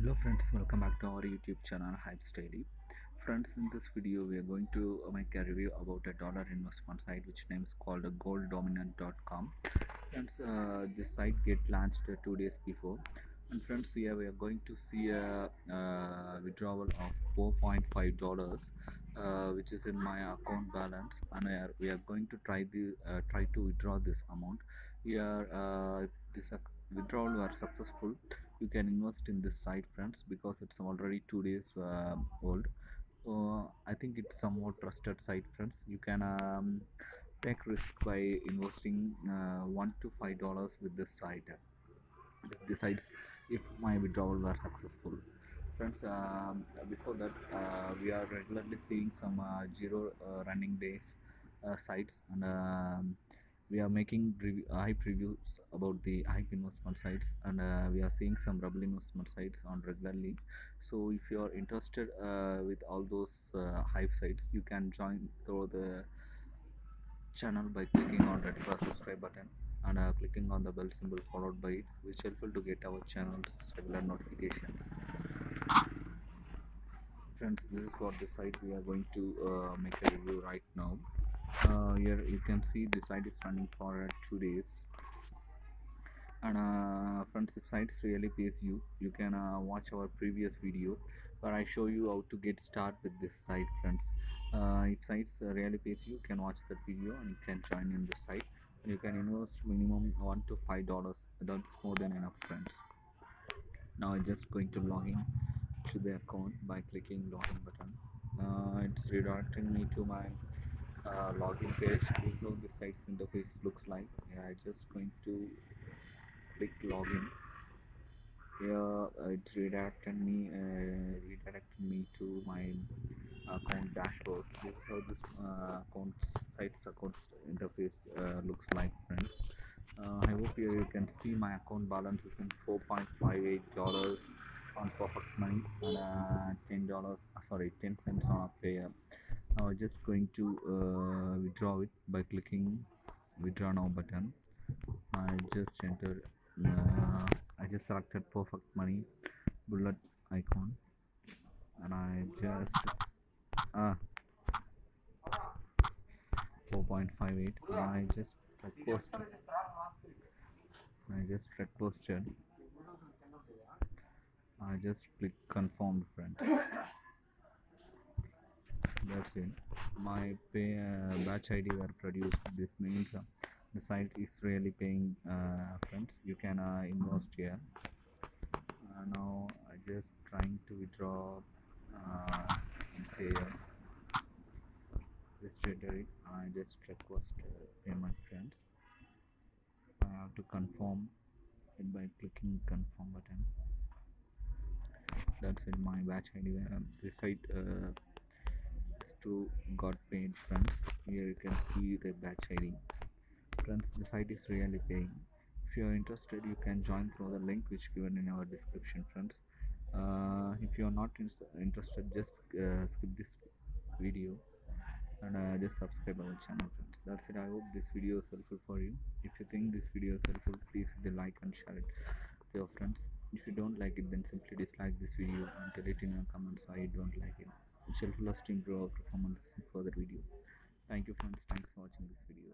hello friends welcome back to our youtube channel hyips daily friends in this video we are going to make a review about a dollar investment site which name is called gold-domenant.com friends uh, this site get launched uh, two days before. And friends here we are going to see a uh, withdrawal of 4.5 dollars uh, which is in my account balance. And we are, we are going to try the uh, try to withdraw this amount. Here uh, this uh, withdrawal were successful you can invest in this site friends because it's already two days uh, old. I think it's somewhat trusted site friends you can um, take risk by investing uh, one to five dollars with this site decides if my withdrawal were successful. Friends um, before that uh, we are regularly seeing some uh, zero uh, running days uh, sites and um, we are making review, hyip reviews about the hyip investment sites and uh, we are seeing some rubble investment sites on regularly so if you are interested uh, with all those uh, hyip sites you can join through the channel by clicking on red cross subscribe button and uh, clicking on the bell symbol followed by which helpful to get our channel's regular notifications. Friends this is what the site we are going to uh, make a review right now uh, here you can see the site is running for two days. And uh, friends if sites really pays you. You can uh, watch our previous video where I show you how to get start with this site friends. Uh, if sites really pays you, you can watch that video and you can join in the site you can invest minimum one to five dollars. That's more than enough friends. Now I'm just going to log in to the account by clicking login button. Uh, it's redirecting me to my uh, login page this is how the site's interface looks like. Yeah, I'm just going to click login. Here uh, it's redirected me uh, redirected me to my account dashboard. This is how this uh, account site's account interface uh, looks like friends. Uh, I hope here you can see my account balance is in 4.58 dollars on perfect money and uh, 10 dollars sorry 10 cents on a Payeer I'm just going to uh, withdraw it by clicking withdraw now button. I just entered uh, I just selected perfect money bullet icon. And I just uh, 4.58 I just I just red posted. I just click confirm friend that's it. My pay uh, batch id were produced this means uh, the site is really paying uh, friends. You can uh, invest here. Uh, now i just trying to withdraw here. Just it i just request payment friends. I have to confirm it by clicking confirm button. That's it. My batch id uh, this site uh, to got paid friends here you can see the batch id friends the site is really paying. If you are interested you can join through the link which given in our description friends uh, if you are not in interested just uh, skip this video and uh, just subscribe our channel friends that's it. I hope this video is helpful for you. If you think this video is helpful please hit the like and share it with your friends if you don't like it then simply dislike this video and tell it in your comments. Why you don't like it which us to improve performance further video? Thank you friends. Thanks for watching this video